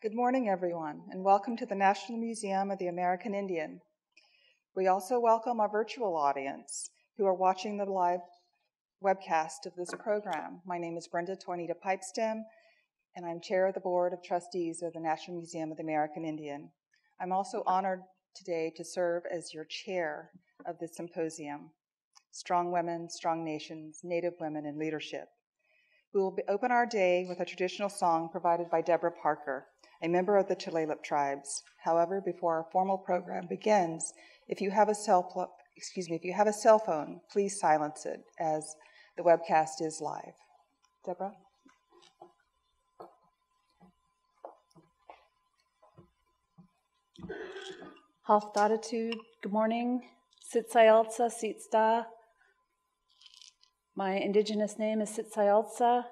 Good morning, everyone, and welcome to the National Museum of the American Indian. We also welcome our virtual audience who are watching the live webcast of this program. My name is Brenda Toineeta Pipestem, and I'm chair of the Board of Trustees of the National Museum of the American Indian. I'm also honored today to serve as your chair of this symposium Strong Women, Strong Nations, Native Women in Leadership. We will open our day with a traditional song provided by Deborah Parker, a member of the Tulalip tribes. However, before our formal program begins, if you have a cell excuse me, if you have a cell phone, please silence it as the webcast is live. Deborah? Half good morning. tsicyaltsa, Sitsta. My indigenous name is tsicyaltsa.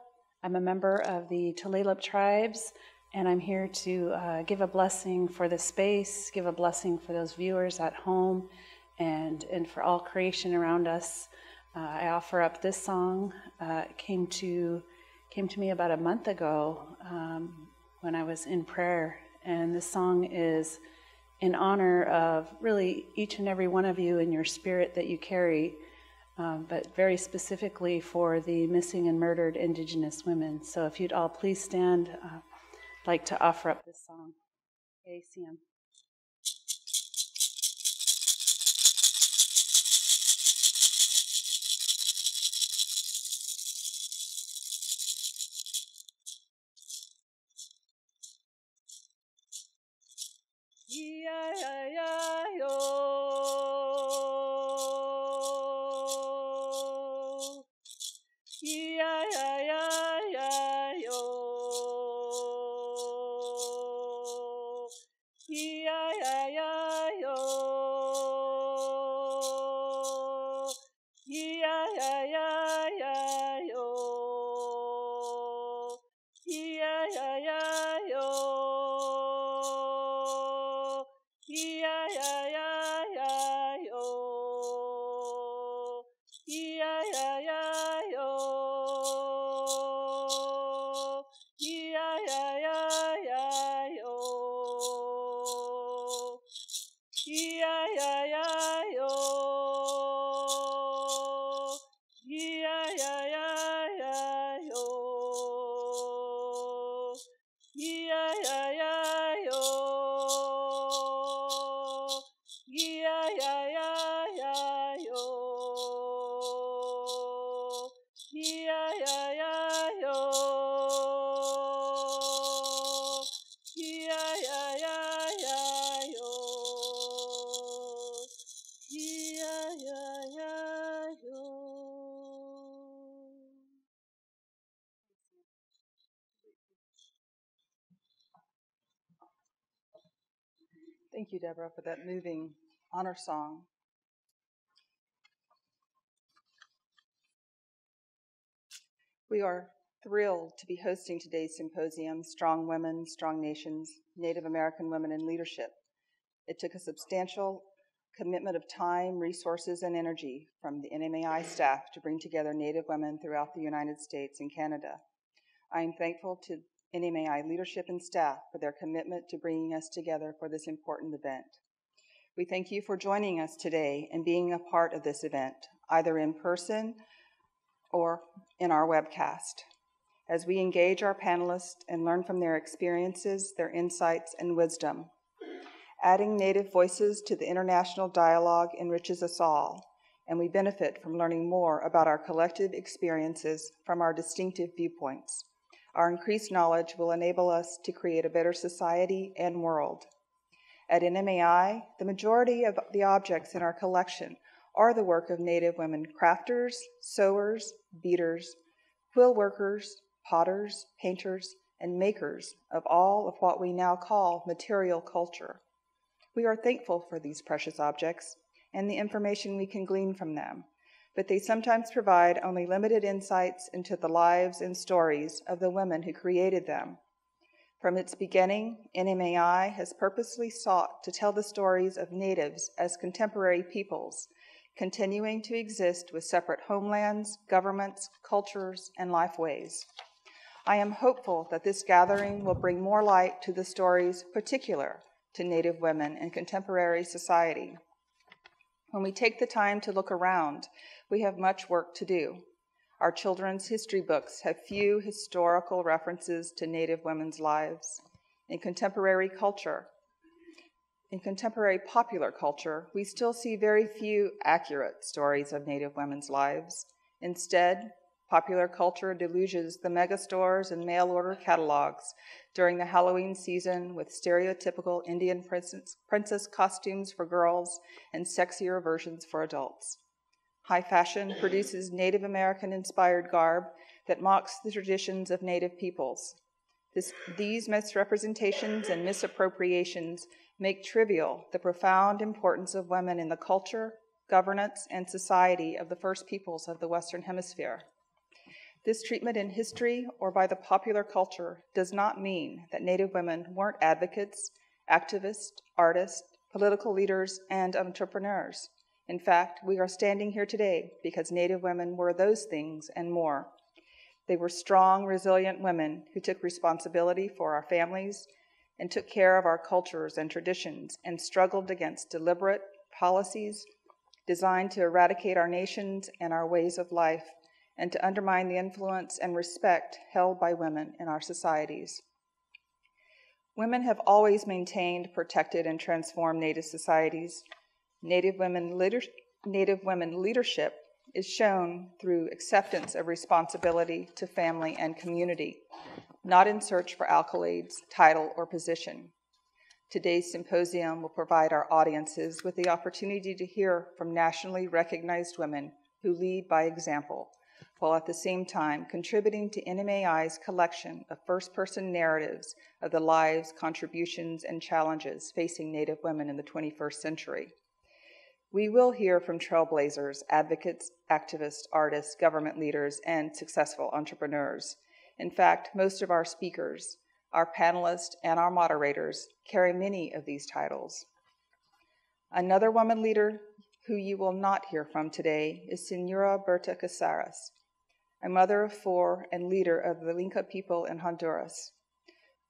I'm a member of the Tulalip tribes and I'm here to uh, give a blessing for the space, give a blessing for those viewers at home, and, and for all creation around us. Uh, I offer up this song. Uh, it came to came to me about a month ago um, when I was in prayer, and this song is in honor of really each and every one of you in your spirit that you carry, um, but very specifically for the missing and murdered Indigenous women. So if you'd all please stand. Like to offer up this song. ACM. Yeah, yeah, yeah, Thank you, Deborah, for that moving honor song. We are thrilled to be hosting today's symposium, Strong Women, Strong Nations, Native American Women in Leadership. It took a substantial commitment of time, resources, and energy from the NMAI staff to bring together Native women throughout the United States and Canada. I am thankful to NMAI leadership and staff for their commitment to bringing us together for this important event. We thank you for joining us today and being a part of this event, either in person or in our webcast, as we engage our panelists and learn from their experiences, their insights, and wisdom. Adding Native voices to the international dialogue enriches us all, and we benefit from learning more about our collective experiences from our distinctive viewpoints. Our increased knowledge will enable us to create a better society and world. At NMAI, the majority of the objects in our collection are the work of Native women crafters, sewers, beaders, quill workers, potters, painters, and makers of all of what we now call material culture. We are thankful for these precious objects and the information we can glean from them but they sometimes provide only limited insights into the lives and stories of the women who created them. From its beginning, NMAI has purposely sought to tell the stories of natives as contemporary peoples, continuing to exist with separate homelands, governments, cultures, and lifeways. I am hopeful that this gathering will bring more light to the stories particular to Native women in contemporary society. When we take the time to look around, we have much work to do. Our children's history books have few historical references to Native women's lives. In contemporary culture, in contemporary popular culture, we still see very few accurate stories of Native women's lives. Instead, popular culture deluges the megastores and mail order catalogs during the Halloween season with stereotypical Indian princess, princess costumes for girls and sexier versions for adults. High fashion produces Native American inspired garb that mocks the traditions of Native peoples. This, these misrepresentations and misappropriations make trivial the profound importance of women in the culture, governance, and society of the first peoples of the Western Hemisphere. This treatment in history or by the popular culture does not mean that Native women weren't advocates, activists, artists, political leaders, and entrepreneurs. In fact, we are standing here today because Native women were those things and more. They were strong, resilient women who took responsibility for our families and took care of our cultures and traditions and struggled against deliberate policies designed to eradicate our nations and our ways of life and to undermine the influence and respect held by women in our societies. Women have always maintained, protected, and transformed Native societies. Native women, Native women leadership is shown through acceptance of responsibility to family and community not in search for accolades, title, or position. Today's symposium will provide our audiences with the opportunity to hear from nationally recognized women who lead by example, while at the same time contributing to NMAI's collection of first person narratives of the lives, contributions, and challenges facing Native women in the 21st century. We will hear from trailblazers, advocates, activists, artists, government leaders, and successful entrepreneurs. In fact, most of our speakers, our panelists, and our moderators carry many of these titles. Another woman leader who you will not hear from today is Senora Berta Cáceres, a mother of four and leader of the Lenca people in Honduras.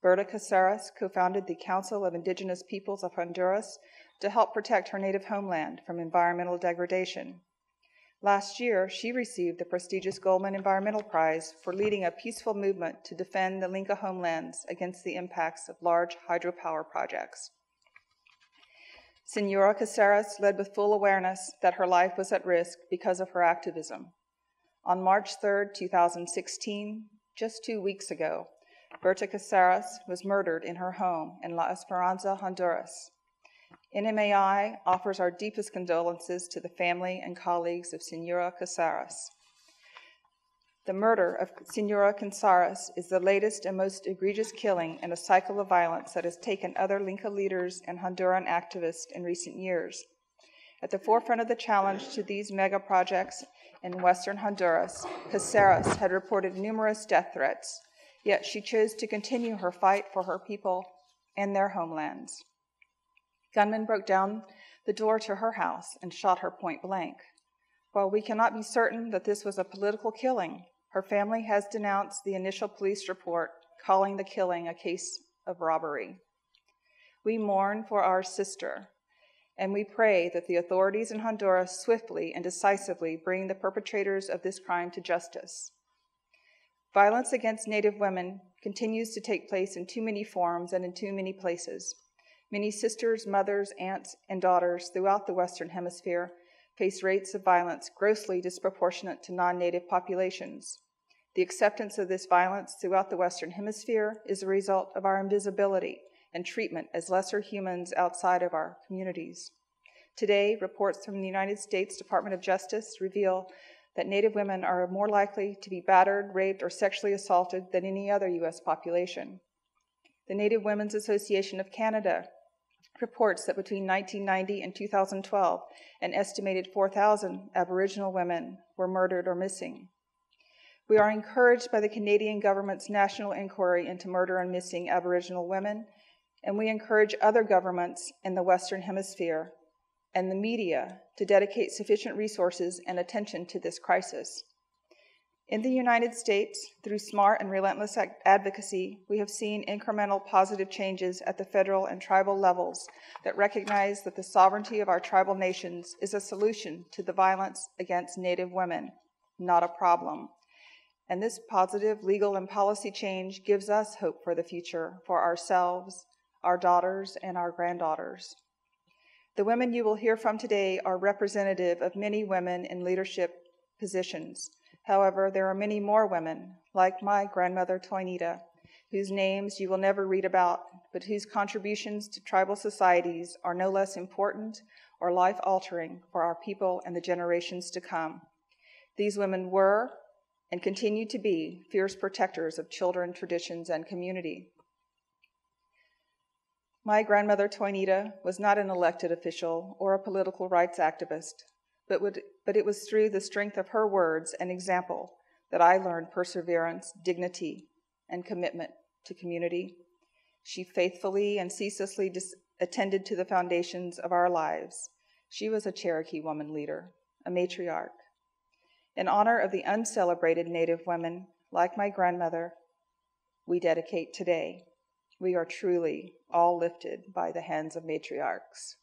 Berta Cáceres co founded the Council of Indigenous Peoples of Honduras to help protect her native homeland from environmental degradation. Last year, she received the prestigious Goldman Environmental Prize for leading a peaceful movement to defend the Lenca homelands against the impacts of large hydropower projects. Senora Cáceres led with full awareness that her life was at risk because of her activism. On March 3, 2016, just two weeks ago, Berta Cáceres was murdered in her home in La Esperanza, Honduras. NMAI offers our deepest condolences to the family and colleagues of Senora Cáceres. The murder of Senora Cáceres is the latest and most egregious killing in a cycle of violence that has taken other Lenca leaders and Honduran activists in recent years. At the forefront of the challenge to these mega projects in western Honduras, Cáceres had reported numerous death threats, yet she chose to continue her fight for her people and their homelands. Gunmen broke down the door to her house and shot her point blank. While we cannot be certain that this was a political killing, her family has denounced the initial police report calling the killing a case of robbery. We mourn for our sister, and we pray that the authorities in Honduras swiftly and decisively bring the perpetrators of this crime to justice. Violence against Native women continues to take place in too many forms and in too many places. Many sisters, mothers, aunts, and daughters throughout the Western Hemisphere face rates of violence grossly disproportionate to non native populations. The acceptance of this violence throughout the Western Hemisphere is a result of our invisibility and treatment as lesser humans outside of our communities. Today, reports from the United States Department of Justice reveal that Native women are more likely to be battered, raped, or sexually assaulted than any other U.S. population. The Native Women's Association of Canada reports that between 1990 and 2012, an estimated 4,000 Aboriginal women were murdered or missing. We are encouraged by the Canadian government's national inquiry into murder and missing Aboriginal women, and we encourage other governments in the Western Hemisphere and the media to dedicate sufficient resources and attention to this crisis. In the United States, through smart and relentless advocacy, we have seen incremental positive changes at the federal and tribal levels that recognize that the sovereignty of our tribal nations is a solution to the violence against Native women, not a problem. And this positive legal and policy change gives us hope for the future for ourselves, our daughters, and our granddaughters. The women you will hear from today are representative of many women in leadership positions. However, there are many more women, like my grandmother Toineeta, whose names you will never read about, but whose contributions to tribal societies are no less important or life altering for our people and the generations to come. These women were and continue to be fierce protectors of children, traditions, and community. My grandmother Toineeta was not an elected official or a political rights activist, but, would, but it was through the strength of her words and example that I learned perseverance, dignity, and commitment to community. She faithfully and ceaselessly dis- attended to the foundations of our lives. She was a Cherokee woman leader, a matriarch. In honor of the uncelebrated Native women, like my grandmother, we dedicate today. We are truly all lifted by the hands of matriarchs.